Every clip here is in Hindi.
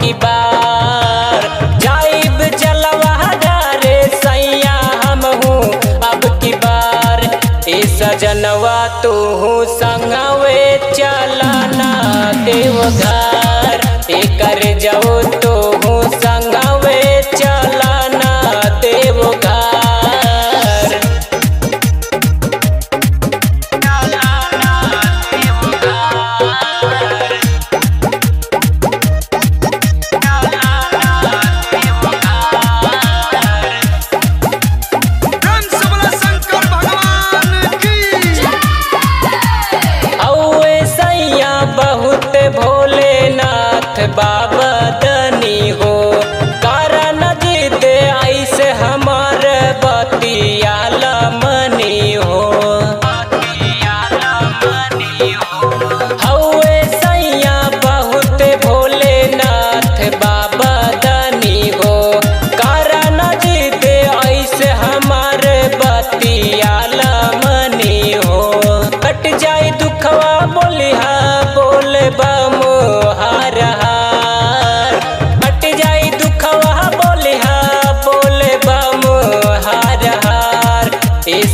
की बार। जाइब जलवा रे सैया हम हूँ अब की बार। ए सजनवा तू हूँ संगवे चलाना देवघर एक कर जाओ तो बाबा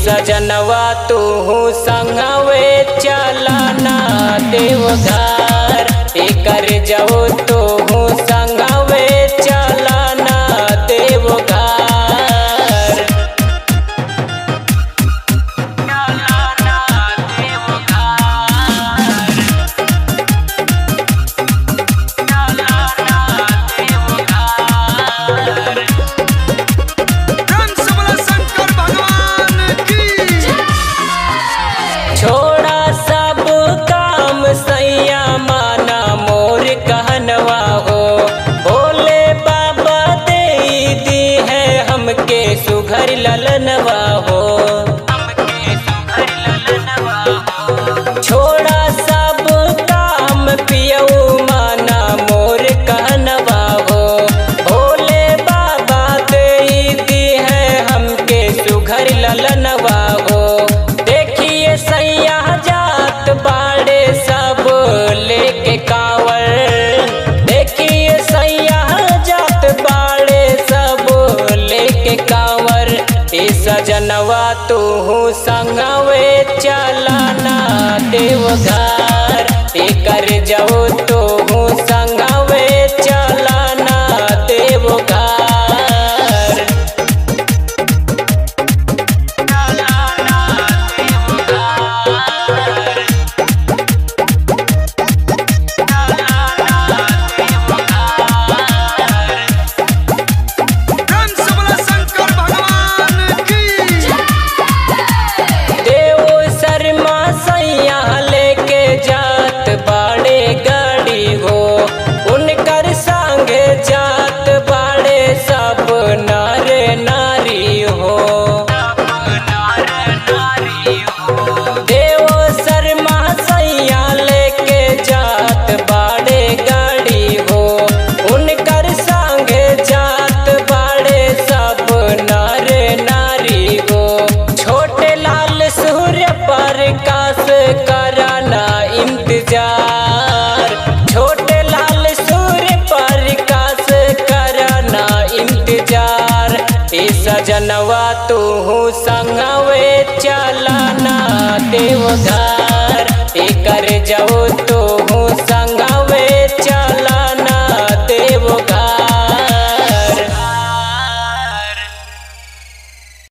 सजनवा तू संगवे चलना देवघर। एक कावर ए सजनवा तू संगवे चलाना देवघा। जनवा तू संगवे चलाना देवघर। एक जाओ तो